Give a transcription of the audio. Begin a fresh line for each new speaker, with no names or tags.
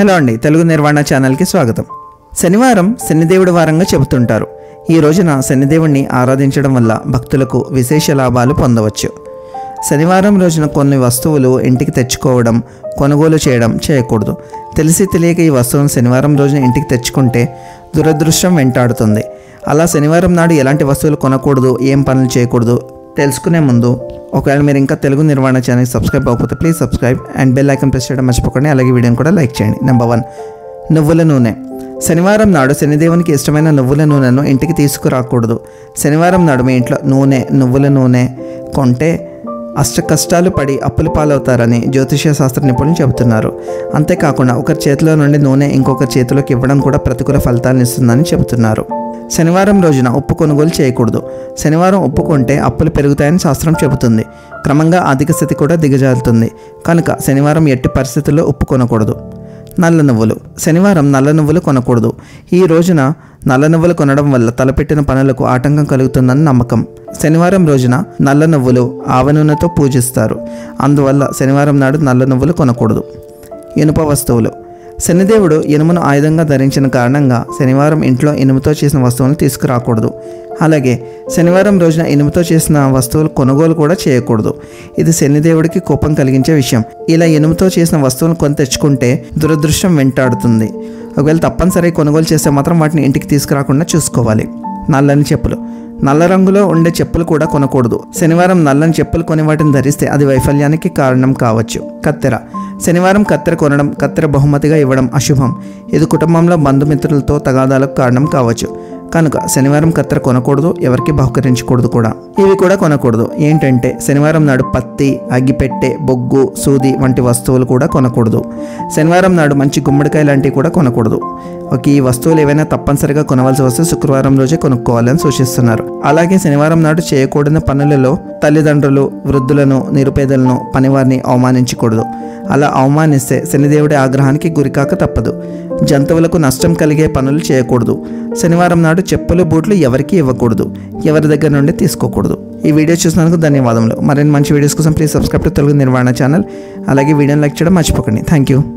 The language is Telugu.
హలో అండి తెలుగు నిర్వహణ ఛానల్కి స్వాగతం. శనివారం శనిదేవుడి వారంగా చెబుతుంటారు. ఈ రోజున శనిదేవుణ్ణి ఆరాధించడం వల్ల భక్తులకు విశేష లాభాలు పొందవచ్చు. శనివారం రోజున కొన్ని వస్తువులు ఇంటికి తెచ్చుకోవడం కొనుగోలు చేయడం చేయకూడదు. తెలిసి తెలియక ఈ వస్తువును శనివారం రోజున ఇంటికి తెచ్చుకుంటే దురదృష్టం వెంటాడుతుంది. అలా శనివారం నాడు ఎలాంటి వస్తువులు కొనకూడదు ఏం పనులు చేయకూడదు తెలుసుకునే ముందు ఒకవేళ మీరు ఇంకా తెలుగు నిర్వహణ ఛానల్ సబ్స్క్రైబ్ అవ్వకపోతే please subscribe and bell icon press చేయడం మర్చిపోకండి. అలాగే వీడియోని కూడా లైక్ చేయండి. నెంబర్ వన్ నువ్వుల నూనె. శనివారం నాడు శనిదేవునికి ఇష్టమైన నువ్వుల నూనెను ఇంటికి తీసుకురాకూడదు. శనివారం నాడు మీ ఇంట్లో నూనె నువ్వుల నూనె కొంటే అష్ట కష్టాలు పడి అప్పుల పాలవుతారని జ్యోతిష శాస్త్ర నిపుణులు చెబుతున్నారు. అంతేకాకుండా ఒకరి చేతిలో నుండి నూనె ఇంకొకరి చేతిలోకి ఇవ్వడం కూడా ప్రతికూల ఫలితాలను ఇస్తుందని చెబుతున్నారు. శనివారం రోజున ఉప్పు కొనుగోలు చేయకూడదు. శనివారం ఉప్పు కొంటే అప్పులు పెరుగుతాయని శాస్త్రం చెబుతుంది. క్రమంగా ఆర్థిక స్థితి కూడా దిగజారుతుంది. కనుక శనివారం ఎట్టి పరిస్థితుల్లో ఉప్పు కొనకూడదు. నల్ల నువ్వులు. శనివారం నల్ల నువ్వులు కొనకూడదు. ఈ రోజున నల్ల నువ్వులు కొనడం వల్ల తలపెట్టిన పనులకు ఆటంకం కలుగుతుందని నమ్మకం. శనివారం రోజున నల్ల నువ్వులు ఆవ నూనెతో పూజిస్తారు. అందువల్ల శనివారం నాడు నల్ల నువ్వులు కొనకూడదు. ఇనుప వస్తువులు. శనిదేవుడు ఇనుమును ఆయుధంగా ధరించిన కారణంగా శనివారం ఇంట్లో ఇనుముతో చేసిన వస్తువులను తీసుకురాకూడదు. అలాగే శనివారం రోజున ఇనుముతో చేసిన వస్తువులు కొనుగోలు కూడా చేయకూడదు. ఇది శనిదేవుడికి కోపం కలిగించే విషయం. ఇలా ఇనుముతో చేసిన వస్తువులను కొని తెచ్చుకుంటే దురదృష్టం వెంటాడుతుంది. ఒకవేళ తప్పనిసరి కొనుగోలు చేస్తే మాత్రం వాటిని ఇంటికి తీసుకురాకుండా చూసుకోవాలి. నల్లని చెప్పులు. నల్ల రంగులో ఉండే చెప్పులు కూడా కొనకూడదు. శనివారం నల్లని చెప్పులు కొని వాటిని ధరిస్తే అది వైఫల్యానికి కారణం కావచ్చు. కత్తెర. శనివారం కత్తెర కొనడం కత్తెర బహుమతిగా ఇవ్వడం అశుభం. ఇది కుటుంబంలో బంధుమిత్రులతో తగాదాలకు కారణం కావచ్చు. కనుక శనివారం కత్తెర కొనకూడదు ఎవరికి బహుకరించకూడదు కూడా. ఇవి కూడా కొనకూడదు. ఏంటంటే శనివారం నాడు పత్తి అగ్గిపెట్టె బొగ్గు సూది వంటి వస్తువులు కూడా కొనకూడదు. శనివారం నాడు మంచి గుమ్మడికాయ లాంటివి కూడా కొనకూడదు. ఒక ఈ వస్తువులు ఏవైనా తప్పనిసరిగా కొనవలసి వస్తే శుక్రవారం రోజే కొనుక్కోవాలని సూచిస్తున్నారు. అలాగే శనివారం నాడు చేయకూడని పనులలో తల్లిదండ్రులు వృద్ధులను నిరుపేదలను పనివారిని అవమానించకూడదు. అలా అవమానిస్తే శనిదేవుడి ఆగ్రహానికి గురికాక తప్పదు. జంతువులకు నష్టం కలిగే పనులు చేయకూడదు. శనివారం నాడు చెప్పులు బూట్లు ఎవరికీ ఇవ్వకూడదు. ఎవరి దగ్గర నుండి తీసుకోకూడదు. ఈ వీడియో చూసినందుకు ధన్యవాదములు. మరిన్ని మంచి వీడియోస్ కోసం ప్లీజ్ సబ్స్క్రైబ్ టు తెలుగు నిర్వహణ ఛానల్ అలాగే వీడియోని లైక్ చేయడం మర్చిపోకండి. Thank you